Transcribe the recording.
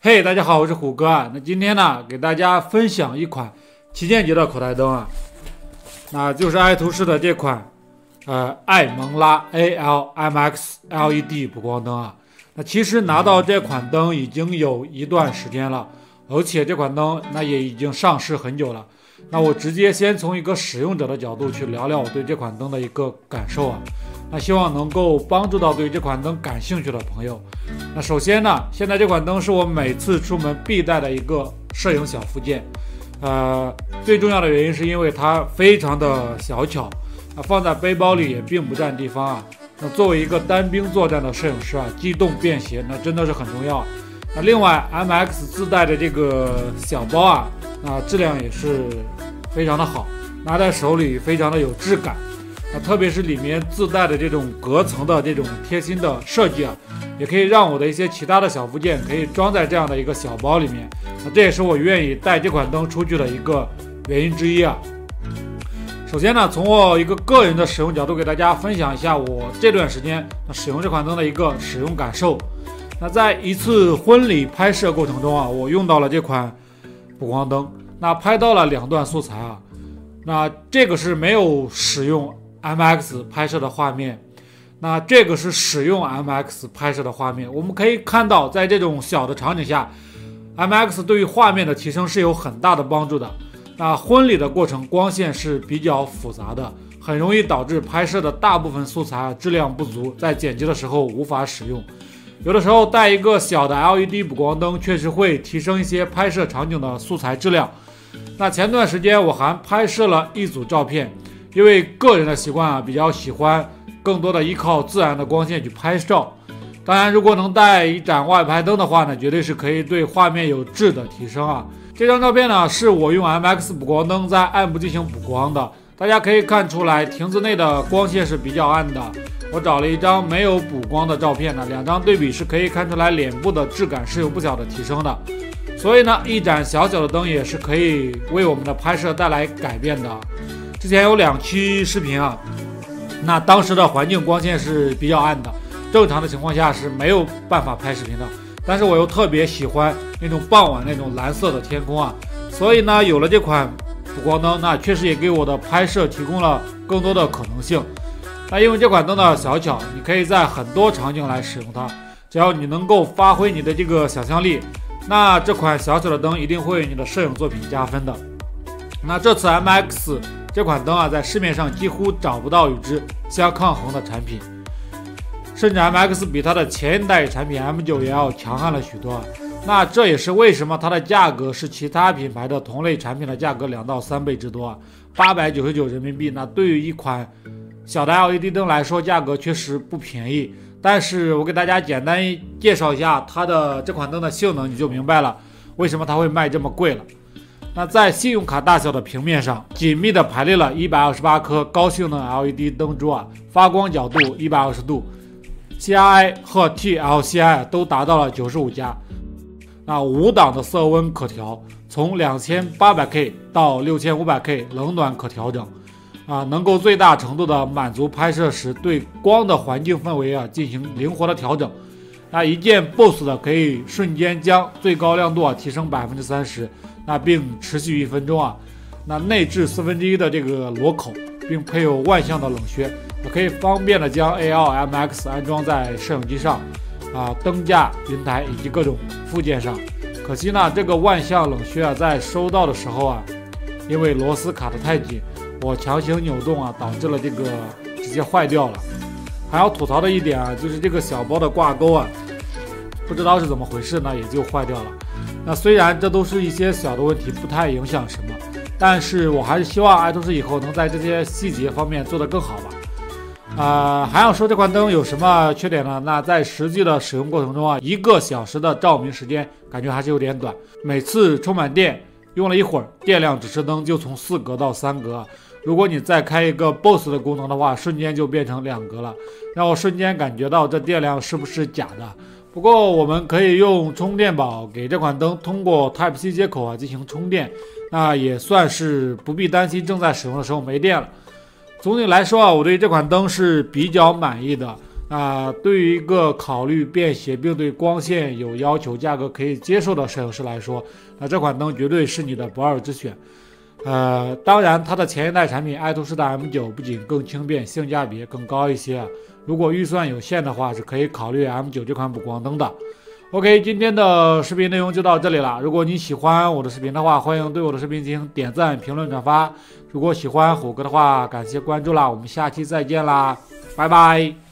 嘿，大家好，我是虎哥啊。那今天呢，给大家分享一款旗舰级的口袋灯啊，那就是爱图仕的这款呃艾蒙拉 ALMX LED 补光灯啊。那其实拿到这款灯已经有一段时间了，而且这款灯那也已经上市很久了。那我直接先从一个使用者的角度去聊聊我对这款灯的一个感受啊。那希望能够帮助到对这款灯感兴趣的朋友。那首先呢，现在这款灯是我每次出门必带的一个摄影小附件。呃，最重要的原因是因为它非常的小巧，啊，放在背包里也并不占地方啊。那作为一个单兵作战的摄影师啊，机动便携那真的是很重要。那另外，MX 自带的这个小包啊，那质量也是非常的好，拿在手里非常的有质感。那特别是里面自带的这种隔层的这种贴心的设计啊，也可以让我的一些其他的小部件可以装在这样的一个小包里面。那这也是我愿意带这款灯出去的一个原因之一啊。首先呢，从我一个个人的使用角度，给大家分享一下我这段时间使用这款灯的一个使用感受。那在一次婚礼拍摄过程中啊，我用到了这款补光灯，那拍到了两段素材啊，那这个是没有使用。MX 拍摄的画面，那这个是使用 MX 拍摄的画面。我们可以看到，在这种小的场景下，MX 对于画面的提升是有很大的帮助的。那婚礼的过程光线是比较复杂的，很容易导致拍摄的大部分素材质量不足，在剪辑的时候无法使用。有的时候带一个小的 LED 补光灯，确实会提升一些拍摄场景的素材质量。那前段时间我还拍摄了一组照片。因为个人的习惯啊，比较喜欢更多的依靠自然的光线去拍照。当然，如果能带一盏外拍灯的话呢，绝对是可以对画面有质的提升啊。这张照片呢，是我用 MX 补光灯在暗部进行补光的。大家可以看出来，亭子内的光线是比较暗的。我找了一张没有补光的照片呢，两张对比是可以看出来脸部的质感是有不小的提升的。所以呢，一盏小小的灯也是可以为我们的拍摄带来改变的。之前有两期视频啊，那当时的环境光线是比较暗的，正常的情况下是没有办法拍视频的。但是我又特别喜欢那种傍晚那种蓝色的天空啊，所以呢，有了这款补光灯，那确实也给我的拍摄提供了更多的可能性。那因为这款灯的小巧，你可以在很多场景来使用它，只要你能够发挥你的这个想象力，那这款小小的灯一定会为你的摄影作品加分的。那这次 MX。这款灯啊，在市面上几乎找不到与之相抗衡的产品，甚至 MX 比它的前一代产品 M9 也要强悍了许多。那这也是为什么它的价格是其他品牌的同类产品的价格两到三倍之多，八百九十九人民币。那对于一款小的 LED 灯来说，价格确实不便宜。但是我给大家简单介绍一下它的这款灯的性能，你就明白了为什么它会卖这么贵了。那在信用卡大小的平面上，紧密地排列了一百二十八颗高性能 LED 灯珠啊，发光角度一百二十度，CRI 和 TLCI 都达到了九十五加。那五档的色温可调，从两千八百 K 到六千五百 K，冷暖可调整，啊，能够最大程度的满足拍摄时对光的环境氛围啊进行灵活的调整。那一键 BOSS 的可以瞬间将最高亮度啊提升百分之三十。那并持续一分钟啊，那内置四分之一的这个螺口，并配有万向的冷靴，可以方便的将 ALMX 安装在摄影机上，啊灯架、云台以及各种附件上。可惜呢，这个万向冷靴啊，在收到的时候啊，因为螺丝卡的太紧，我强行扭动啊，导致了这个直接坏掉了。还要吐槽的一点啊，就是这个小包的挂钩啊，不知道是怎么回事呢，也就坏掉了。那虽然这都是一些小的问题，不太影响什么，但是我还是希望爱图仕以后能在这些细节方面做得更好吧。啊，还要说这款灯有什么缺点呢？那在实际的使用过程中啊，一个小时的照明时间感觉还是有点短。每次充满电用了一会儿，电量指示灯就从四格到三格。如果你再开一个 BOSS 的功能的话，瞬间就变成两格了，让我瞬间感觉到这电量是不是假的？不过我们可以用充电宝给这款灯通过 Type C 接口啊进行充电，那也算是不必担心正在使用的时候没电了。总体来说啊，我对这款灯是比较满意的。啊，对于一个考虑便携并对光线有要求、价格可以接受的摄影师来说，那这款灯绝对是你的不二之选。呃，当然，它的前一代产品爱图仕的 M9 不仅更轻便，性价比更高一些。如果预算有限的话，是可以考虑 M9 这款补光灯的。OK，今天的视频内容就到这里了。如果你喜欢我的视频的话，欢迎对我的视频进行点赞、评论、转发。如果喜欢虎哥的话，感谢关注啦！我们下期再见啦，拜拜。